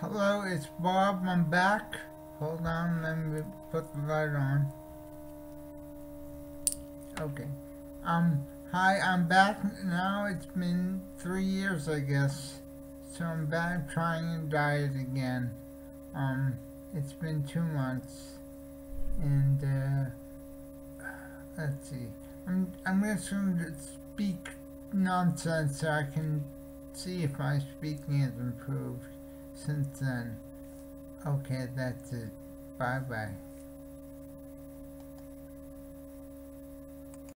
Hello, it's Bob. I'm back. Hold on, let me put the light on. Okay. Um, hi, I'm back now. It's been three years, I guess. So I'm back trying to diet again. Um, it's been two months. And, uh, let's see. I'm, I'm just going to speak nonsense so I can see if my speaking has improved since then. Okay, that's it. Bye bye.